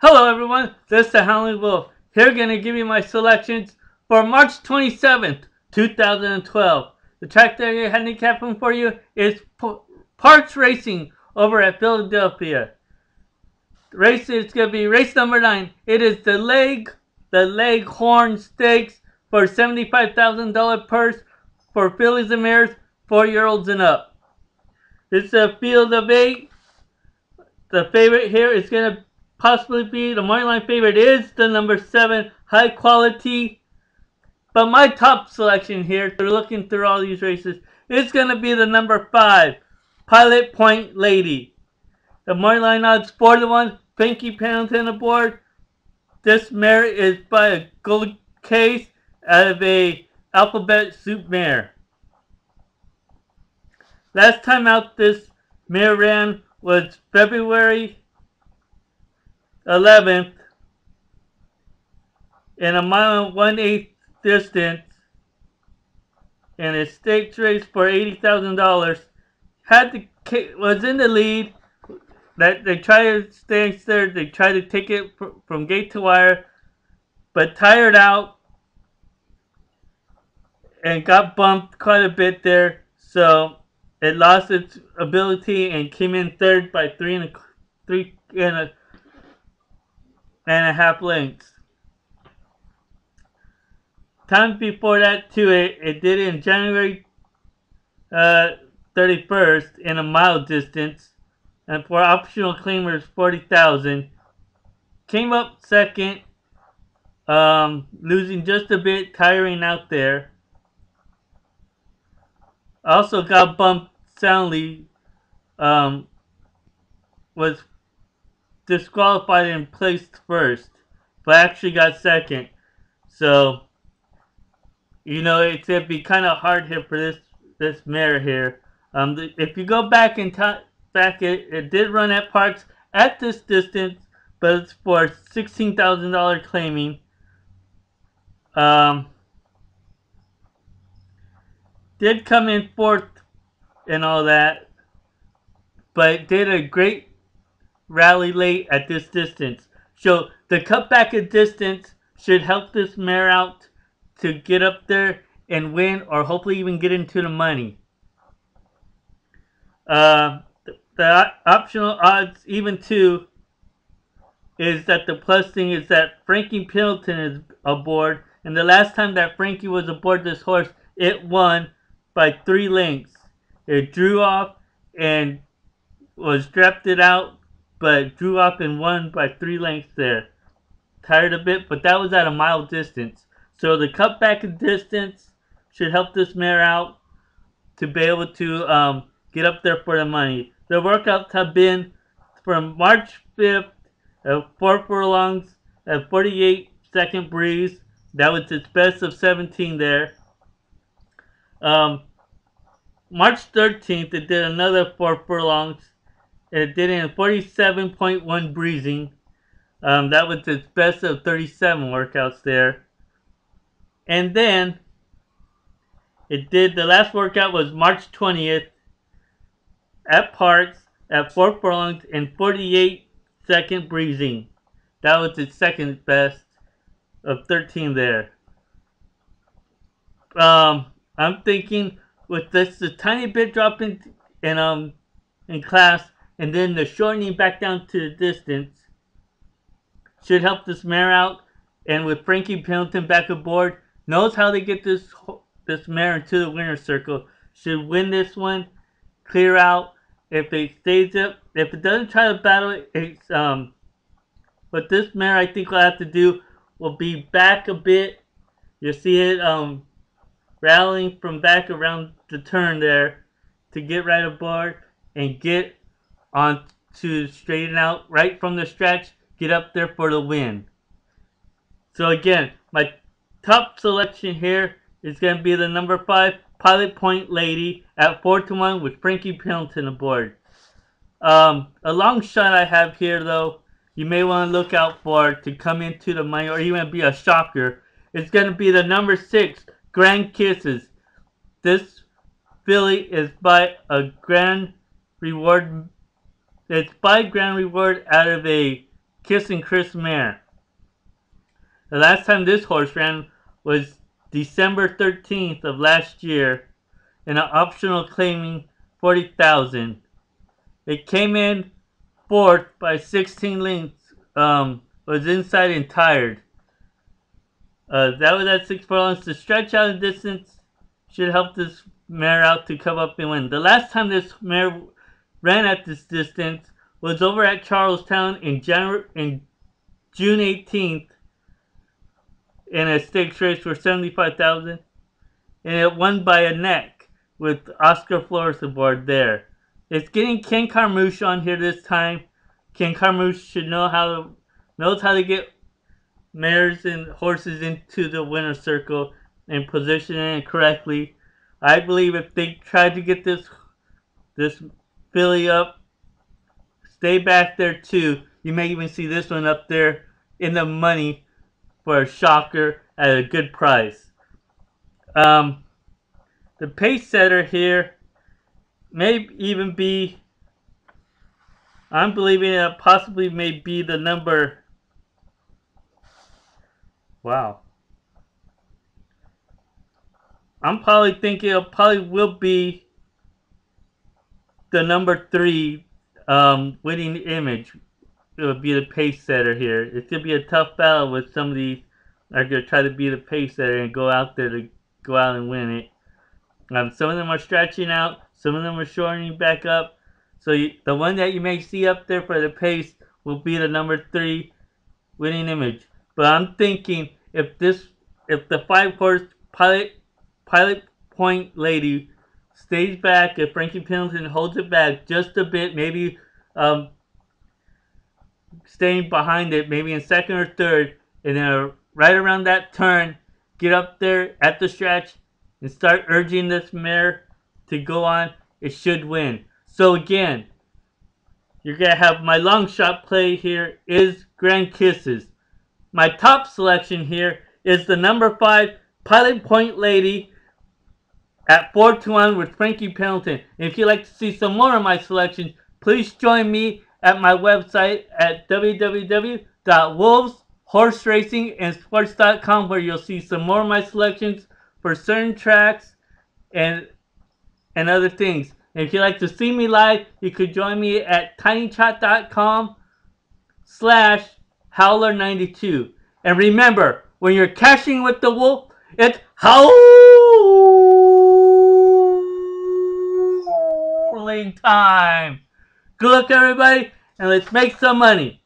Hello everyone, this is the Howling Wolf. Here going to give you my selections for March 27th, 2012. The track that I'm handicapping for you is Parx Racing over at Philadelphia. The race is going to be race number 9. It is the leg, the Leghorn Stakes for $75,000 purse for fillies and mares, 4-year-olds and up. It's a field of 8. The favorite here is going to possibly be the money line favorite is the number seven high quality. But my top selection here, through looking through all these races, is going to be the number five Pilot Point Lady. The money line odds four to one. Frankie Pendleton aboard. This mare is by a gold case out of a alphabet soup mare. Last time out this mare ran was February 11th in a mile and one eighth distance in a stakes race for eighty thousand dollars. Had the was in the lead. That they tried to stay there. They tried to take it from gate to wire, but tired out and got bumped quite a bit there. So it lost its ability and came in third by three and a three and a and a half lengths. Time before that too, it, it did it in January uh, 31st in a mile distance, and for optional claimers 40,000. Came up second, um, losing just a bit, tiring out there. Also got bumped soundly. Um, was disqualified and placed first, but actually got second. So, you know, it's gonna be kind of hard here for this this mare here. Um, the, if you go back in time, back it, it did run at Parx at this distance, but it's for sixteen thousand dollar claiming. Um, did come in fourth and all that, but did a great rally late at this distance. So the cutback in distance should help this mare out to get up there and win or hopefully even get into the money. Uh, the, the optional odds even two is that the plus thing is that Frankie Pendleton is aboard and the last time that Frankie was aboard this horse it won by three lengths. It drew off and was drafted out but drew up and won by three lengths there. Tired a bit, but that was at a mile distance. So the cutback in distance should help this mare out to be able to um, get up there for the money. The workouts have been from March 5th at 4 furlongs at 48 second breeze. That was its best of 17 there. Um, March 13th, it did another 4 furlongs it did in 47.1 breezing. Um, that was its best of 37 workouts there. And then it did the last workout was March 20th at Parx at Fort furlongs in 48 second breezing. That was its second best of 13 there. Um, I'm thinking with this a tiny bit drop in, in um in class, and then the shortening back down to the distance should help this mare out. And with Frankie Pendleton back aboard, knows how to get this this mare into the winner's circle. Should win this one, clear out. If it stays up, if it doesn't try to battle it, it's um. What this mare I think will have to do will be back a bit. You'll see it um rallying from back around the turn there to get right aboard and get on to straighten out right from the stretch, get up there for the win. So again, my top selection here is going to be the number 5 Pilot Point Lady at 4 to 1 with Frankie Pendleton aboard. Um, a long shot I have here though, you may want to look out for to come into the money or even be a shocker. It's going to be the number 6 Grand Kisses. This filly is by a Grand Reward it's by Grand Reward out of a Kissin Kris Mare. The last time this horse ran was December 13th of last year in an optional claiming 40,000. It came in fourth by 16 lengths, um, was inside and tired. Uh, that was at six furlongs. To stretch out the distance should help this mare out to come up and win. The last time this mare ran at this distance was over at Charles Town in in June 18th in a stakes race for 75,000 and it won by a neck with Oscar Flores aboard there. It's getting Ken Carmouche on here this time. Ken Carmouche should know how to knows how to get mares and horses into the winner's circle and position it correctly. I believe if they tried to get this this filly up, stay back there too. You may even see this one up there in the money for a shocker at a good price. Um, the pace setter here may even be, I'm believing it possibly may be the number, wow. I'm probably thinking it probably will be the number three um, winning image. Would be the pace setter here. It's to be a tough battle with some of these are to try to be the pace setter and go out there to go out and win it. Um, some of them are stretching out. Some of them are shortening back up. So you, the one that you may see up there for the pace will be the number three winning image. But I'm thinking if this, if the five horse pilot Pilot Point Lady stays back if Frankie Pendleton holds it back just a bit, maybe um, staying behind it, maybe in second or third, and then right around that turn, get up there at the stretch and start urging this mare to go on. It should win. So again, you're to have my long shot play here is Grand Kisses. My top selection here is the number 5 Pilot Point Lady at 4 to 1 with Frankie Pendleton. If you'd like to see some more of my selections, please join me at my website at www.wolveshorseracingandsports.com where you'll see some more of my selections for certain tracks and and other things. And if you'd like to see me live, you could join me at tinychat.com slash howler92. And remember, when you're cashing with the wolf, it's howl! Time. Good luck, everybody, and let's make some money.